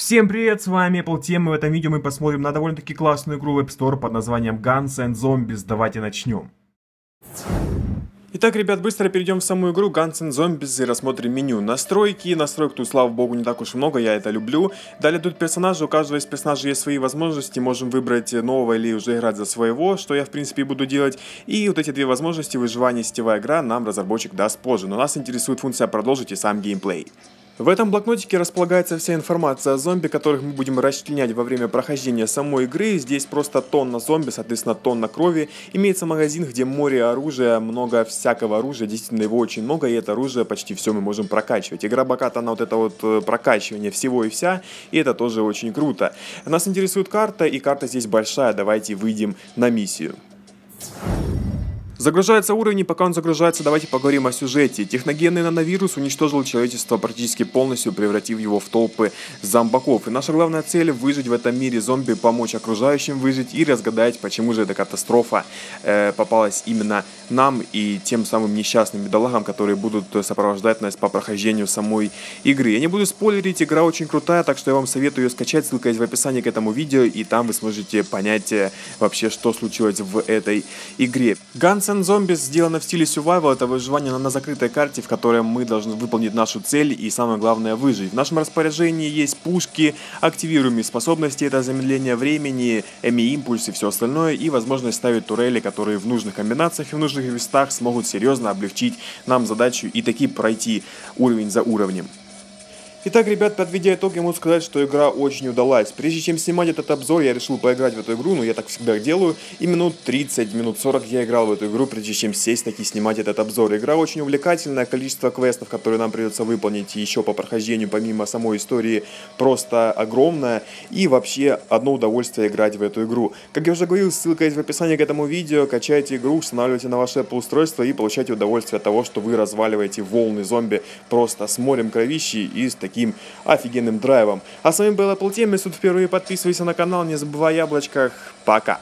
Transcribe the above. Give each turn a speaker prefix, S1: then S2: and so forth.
S1: Всем привет, с вами Apple Тем, и в этом видео мы посмотрим на довольно-таки классную игру в App Store под названием Guns and Zombies. Давайте начнем. Итак, ребят, быстро перейдем в саму игру Guns N' Zombies и рассмотрим меню. Настройки, настроек тут, слава богу, не так уж много, я это люблю. Далее тут персонажи, у каждого из персонажей есть свои возможности, можем выбрать нового или уже играть за своего, что я в принципе буду делать. И вот эти две возможности, выживание и сетевая игра, нам разработчик даст позже, но нас интересует функция продолжить и сам геймплей. В этом блокнотике располагается вся информация о зомби, которых мы будем расчленять во время прохождения самой игры. Здесь просто тонна зомби, соответственно тонна крови. Имеется магазин, где море оружия, много всякого оружия, действительно его очень много, и это оружие почти все мы можем прокачивать. Игра богата на вот это вот э, прокачивание всего и вся, и это тоже очень круто. Нас интересует карта, и карта здесь большая, давайте выйдем на миссию. Загружается уровень, и пока он загружается, давайте поговорим о сюжете. Техногенный нановирус уничтожил человечество практически полностью, превратив его в толпы зомбаков. И наша главная цель – выжить в этом мире зомби, помочь окружающим выжить и разгадать, почему же эта катастрофа э, попалась именно нам и тем самым несчастным бедолагам, которые будут сопровождать нас по прохождению самой игры. Я не буду спойлерить, игра очень крутая, так что я вам советую ее скачать, ссылка есть в описании к этому видео, и там вы сможете понять э, вообще, что случилось в этой игре. Guns N' Zombies сделано в стиле survival, это выживание на закрытой карте, в которой мы должны выполнить нашу цель и самое главное выжить. В нашем распоряжении есть пушки, активируемые способности, это замедление времени, эми-импульс и все остальное, и возможность ставить турели, которые в нужных комбинациях и в нужных местах смогут серьезно облегчить нам задачу и таки пройти уровень за уровнем. Итак, ребят, подведя итог, я могу сказать, что игра очень удалась. Прежде чем снимать этот обзор, я решил поиграть в эту игру, но я так всегда делаю. И минут 30, минут 40 я играл в эту игру, прежде чем сесть таки снимать этот обзор. Игра очень увлекательная, количество квестов, которые нам придется выполнить еще по прохождению, помимо самой истории, просто огромное. И вообще, одно удовольствие играть в эту игру. Как я уже говорил, ссылка есть в описании к этому видео. Качайте игру, устанавливайте на ваше Apple устройство и получайте удовольствие от того, что вы разваливаете волны зомби просто с морем кровищи и с таким таким офигенным драйвом. А с вами был Apple если тут впервые подписывайся на канал, не забывай яблочках. Пока!